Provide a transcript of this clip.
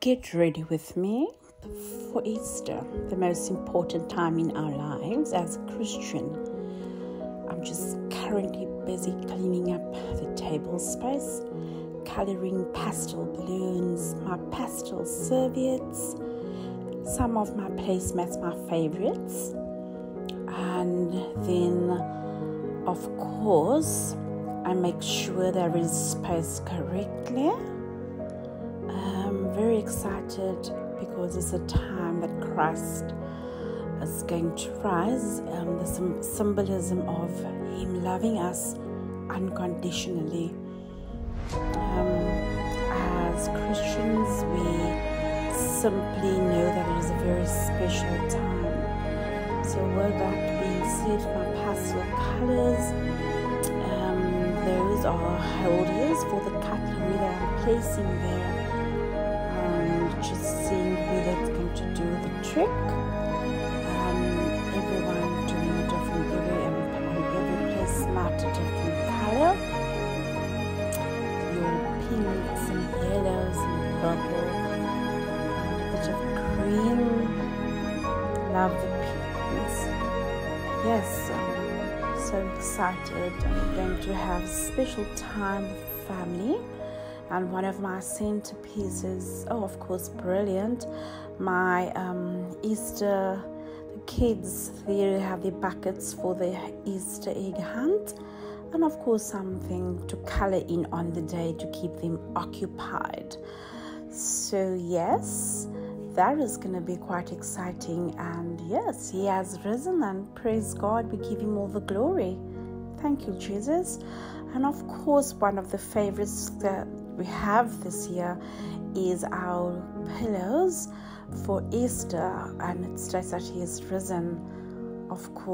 Get ready with me for Easter, the most important time in our lives as a Christian. I'm just currently busy cleaning up the table space, coloring pastel balloons, my pastel serviettes, some of my placemats, my favorites, and then, of course, I make sure there is space correctly I'm very excited because it's a time that Christ is going to rise. Um, the symbolism of Him loving us unconditionally. Um, as Christians, we simply know that it is a very special time. So, with that being said, my pastel colors, um, those are holders for the cutlery that I'm placing there trick. Um, everyone doing a different every on every place mat a different color. Your pinks and yellows and purple and a bit of green. Love the pinks. Yes, I'm so excited. I'm going to have a special time with family and one of my centerpieces oh of course brilliant. My um, easter the kids they have their buckets for the easter egg hunt. And of course something to color in on the day to keep them occupied. So yes that is going to be quite exciting. And yes he has risen and praise god we give him all the glory thank you jesus and of course one of the favorites that we have this year is our pillows for Easter, and it states that He is risen, of course.